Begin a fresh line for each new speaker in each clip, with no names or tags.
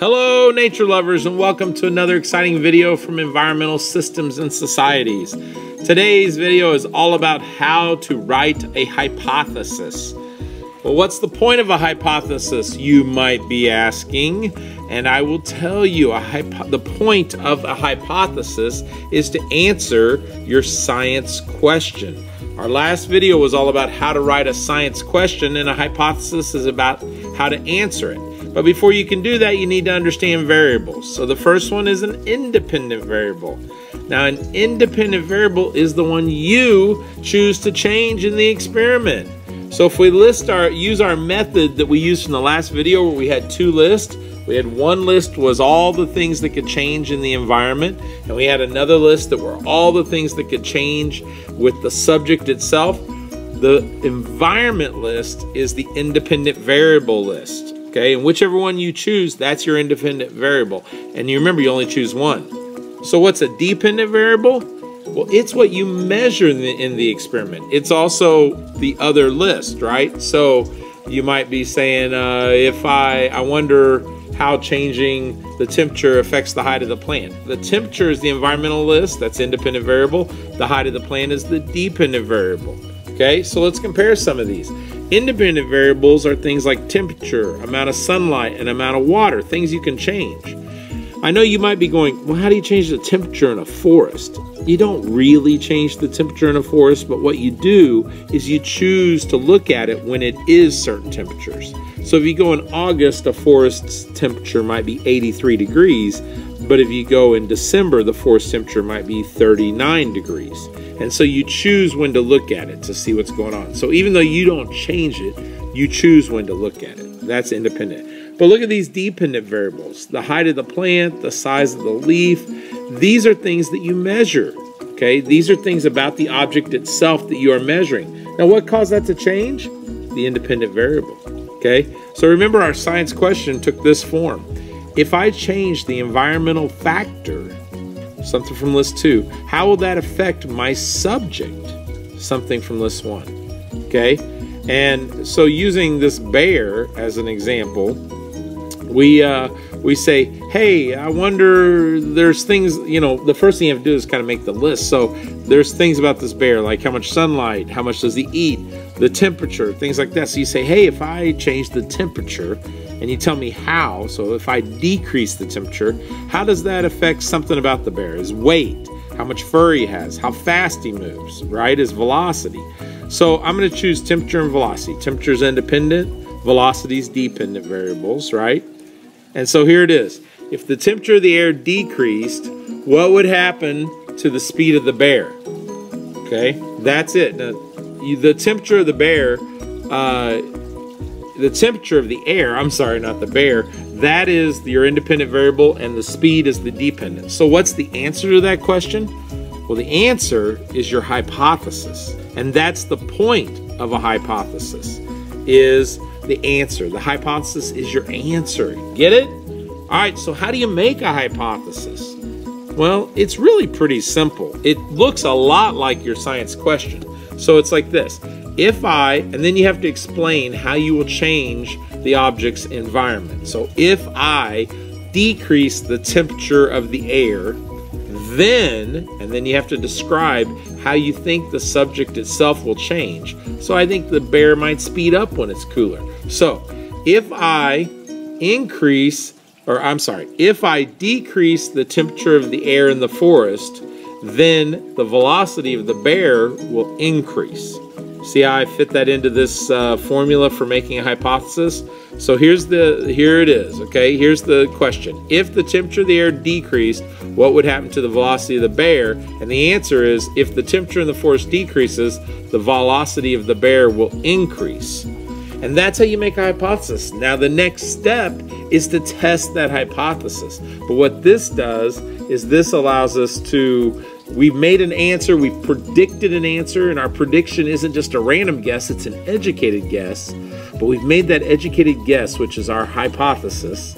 Hello, nature lovers, and welcome to another exciting video from Environmental Systems and Societies. Today's video is all about how to write a hypothesis. Well, what's the point of a hypothesis, you might be asking? And I will tell you, the point of a hypothesis is to answer your science question. Our last video was all about how to write a science question, and a hypothesis is about how to answer it. But before you can do that, you need to understand variables. So the first one is an independent variable. Now, an independent variable is the one you choose to change in the experiment. So if we list our use our method that we used in the last video where we had two lists, we had one list was all the things that could change in the environment, and we had another list that were all the things that could change with the subject itself. The environment list is the independent variable list. Okay, and whichever one you choose, that's your independent variable. And you remember, you only choose one. So what's a dependent variable? Well, it's what you measure in the, in the experiment. It's also the other list, right? So you might be saying, uh, if I, I wonder how changing the temperature affects the height of the plant. The temperature is the environmental list, that's independent variable. The height of the plant is the dependent variable. Okay, so let's compare some of these. Independent variables are things like temperature, amount of sunlight, and amount of water, things you can change. I know you might be going, well, how do you change the temperature in a forest? You don't really change the temperature in a forest, but what you do is you choose to look at it when it is certain temperatures. So if you go in August, a forest's temperature might be 83 degrees, but if you go in December, the forest temperature might be 39 degrees. And so you choose when to look at it to see what's going on. So even though you don't change it, you choose when to look at it. That's independent. But look at these dependent variables the height of the plant, the size of the leaf. These are things that you measure. Okay, these are things about the object itself that you are measuring. Now, what caused that to change? The independent variable. Okay, so remember our science question took this form. If I change the environmental factor, something from list two, how will that affect my subject? Something from list one. Okay? And so using this bear as an example, we uh, we say, hey, I wonder. There's things, you know. The first thing you have to do is kind of make the list. So there's things about this bear, like how much sunlight, how much does he eat, the temperature, things like that. So you say, hey, if I change the temperature, and you tell me how. So if I decrease the temperature, how does that affect something about the bear? His weight, how much fur he has, how fast he moves, right? His velocity. So I'm going to choose temperature and velocity. Temperature is independent, velocity is dependent variables, right? And so here it is. If the temperature of the air decreased, what would happen to the speed of the bear? Okay, that's it. Now, the temperature of the bear uh, the temperature of the air, I'm sorry, not the bear, that is your independent variable and the speed is the dependent. So what's the answer to that question? Well, the answer is your hypothesis. And that's the point of a hypothesis is the answer. The hypothesis is your answer. Get it? All right, so how do you make a hypothesis? Well, it's really pretty simple. It looks a lot like your science question. So it's like this if I, and then you have to explain how you will change the object's environment. So if I decrease the temperature of the air, then, and then you have to describe how you think the subject itself will change. So I think the bear might speed up when it's cooler. So if I increase, or I'm sorry, if I decrease the temperature of the air in the forest, then the velocity of the bear will increase. See how I fit that into this uh, formula for making a hypothesis? So here's the here it is, okay? Here's the question. If the temperature of the air decreased, what would happen to the velocity of the bear? And the answer is if the temperature in the forest decreases, the velocity of the bear will increase. And that's how you make a hypothesis. Now the next step is to test that hypothesis. But what this does is this allows us to We've made an answer, we've predicted an answer, and our prediction isn't just a random guess, it's an educated guess. But we've made that educated guess, which is our hypothesis.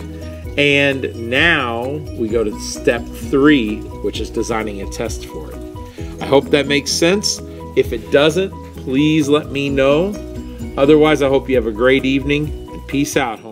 And now we go to step three, which is designing a test for it. I hope that makes sense. If it doesn't, please let me know. Otherwise, I hope you have a great evening and peace out.